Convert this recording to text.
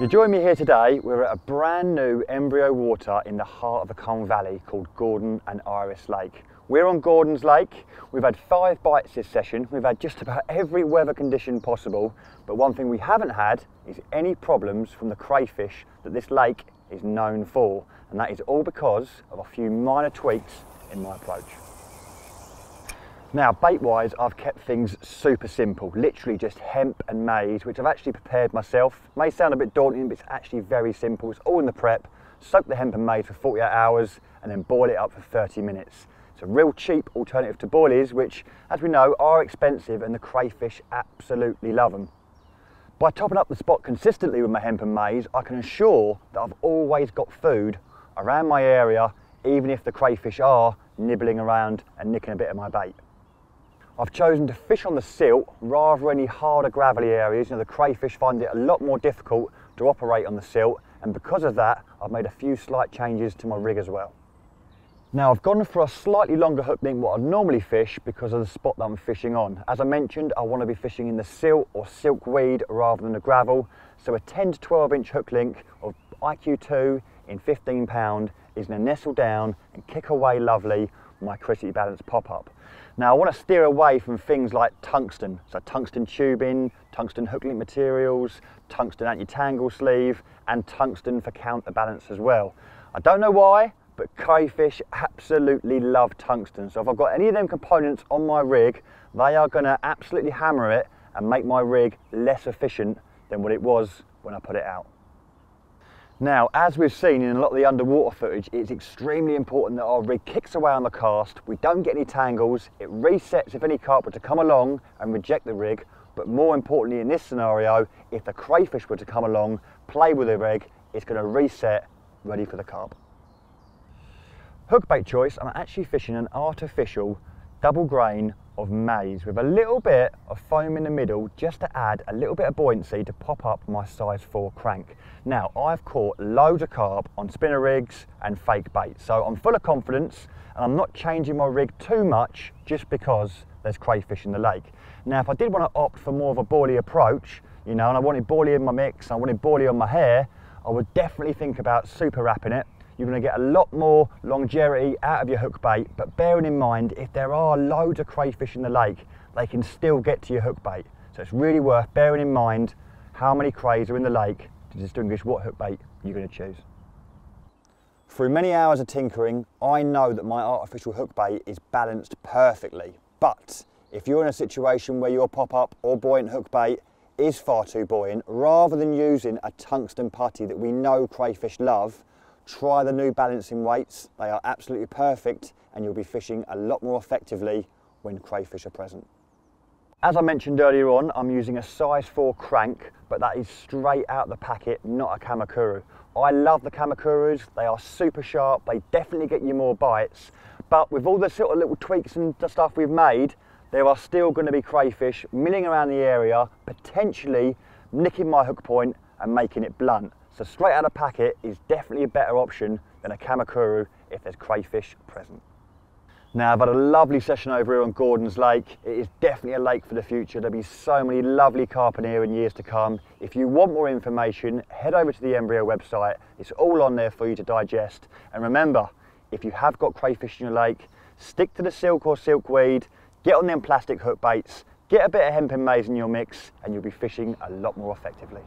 You join me here today. We're at a brand new embryo water in the heart of the Colne Valley called Gordon and Iris Lake. We're on Gordon's Lake. We've had five bites this session. We've had just about every weather condition possible. But one thing we haven't had is any problems from the crayfish that this lake is known for. And that is all because of a few minor tweaks in my approach. Now, bait-wise, I've kept things super simple, literally just hemp and maize, which I've actually prepared myself. May sound a bit daunting, but it's actually very simple. It's all in the prep. Soak the hemp and maize for 48 hours and then boil it up for 30 minutes. It's a real cheap alternative to boilies, which, as we know, are expensive and the crayfish absolutely love them. By topping up the spot consistently with my hemp and maize, I can ensure that I've always got food around my area, even if the crayfish are nibbling around and nicking a bit of my bait. I've chosen to fish on the silt rather than any harder gravelly areas. You know, the crayfish find it a lot more difficult to operate on the silt and because of that I've made a few slight changes to my rig as well. Now I've gone for a slightly longer hook than what I'd normally fish because of the spot that I'm fishing on. As I mentioned I want to be fishing in the silt or silkweed rather than the gravel so a 10 to 12 inch hook link of IQ2 in 15 pound is going to nestle down and kick away lovely my critically balanced pop-up. Now I want to steer away from things like tungsten, so tungsten tubing, tungsten hook link materials, tungsten anti-tangle sleeve, and tungsten for counterbalance as well. I don't know why, but crayfish absolutely love tungsten. So if I've got any of them components on my rig, they are going to absolutely hammer it and make my rig less efficient than what it was when I put it out. Now, as we've seen in a lot of the underwater footage, it's extremely important that our rig kicks away on the cast, we don't get any tangles, it resets if any carp were to come along and reject the rig, but more importantly in this scenario, if the crayfish were to come along, play with the rig, it's going to reset, ready for the carp. Hook bait choice, I'm actually fishing an artificial double grain of maize with a little bit of foam in the middle just to add a little bit of buoyancy to pop up my size 4 crank. Now I've caught loads of carp on spinner rigs and fake bait so I'm full of confidence and I'm not changing my rig too much just because there's crayfish in the lake. Now if I did want to opt for more of a boilie approach you know and I wanted boilie in my mix I wanted boilie on my hair I would definitely think about super wrapping it you're going to get a lot more longevity out of your hook bait. But bearing in mind if there are loads of crayfish in the lake they can still get to your hook bait. So it's really worth bearing in mind how many crays are in the lake to distinguish what hook bait you're going to choose. Through many hours of tinkering I know that my artificial hook bait is balanced perfectly. But if you're in a situation where your pop-up or buoyant hook bait is far too buoyant, rather than using a tungsten putty that we know crayfish love, Try the new balancing weights. They are absolutely perfect and you'll be fishing a lot more effectively when crayfish are present. As I mentioned earlier on, I'm using a size 4 crank, but that is straight out the packet, not a Kamakura. I love the Kamakuras, they are super sharp, they definitely get you more bites, but with all the sort of little tweaks and stuff we've made, there are still going to be crayfish milling around the area, potentially nicking my hook point and making it blunt. So straight out of packet is definitely a better option than a Kamakura if there's crayfish present. Now I've had a lovely session over here on Gordon's Lake. It is definitely a lake for the future. There'll be so many lovely carp in here in years to come. If you want more information, head over to the Embryo website. It's all on there for you to digest. And remember, if you have got crayfish in your lake, stick to the silt or silkweed, get on them plastic hook baits, get a bit of hemp and maize in your mix, and you'll be fishing a lot more effectively.